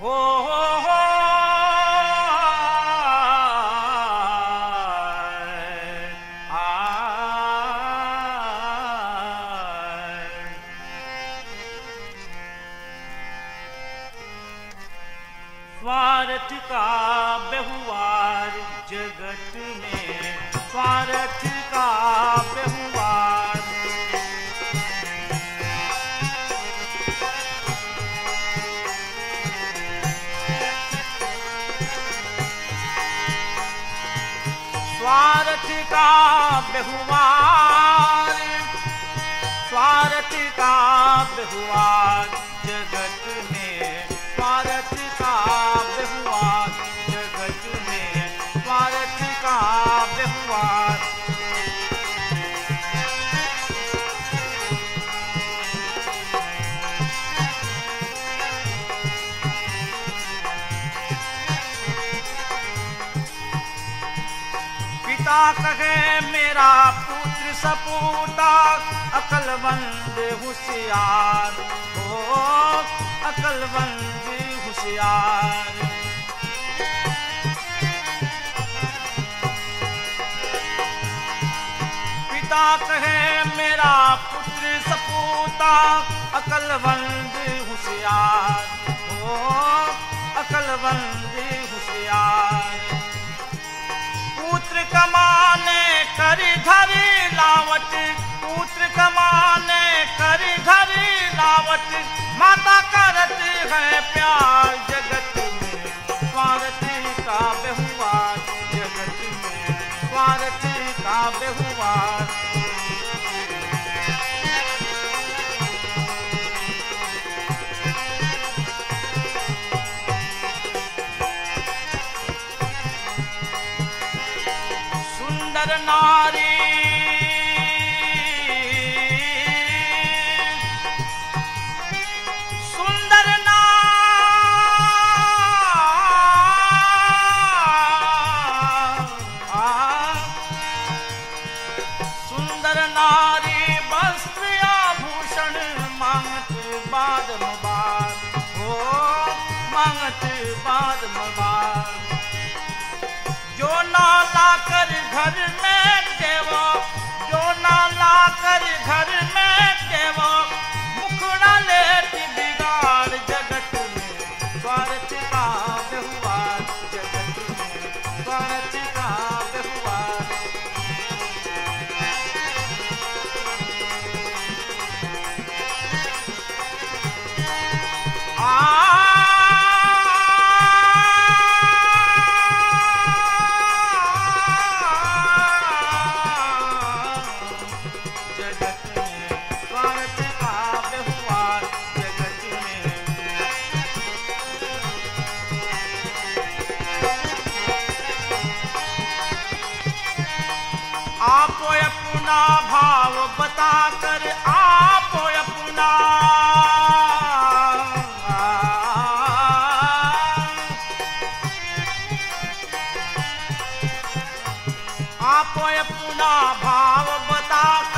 हो हो हो स्वार्थ का बहुवार जगत में स्वार्थ का बहुवार स्वार्थ का बहुवार स्वार्थ का बहुवार पिता कहे मेरा पुत्र सपूता, अकलमंद होशियार। हो अकलमंद होशियार। पिता कहे, मेरा पुत्र सपूता, अकलमंद होशियार। हो अकलमंद होशियार। लावट माता करत है प्यार जगत में। स्वार्थ का जगत में। का सुंदर नारी बाद मुबार हो मंगत बाद मुबार। जो ना ला कर घर में देवो, जो ना ला कर घर में देवो आप अपना भाव बता कर आप अपना। आप अपना भाव बताकर सुमेरा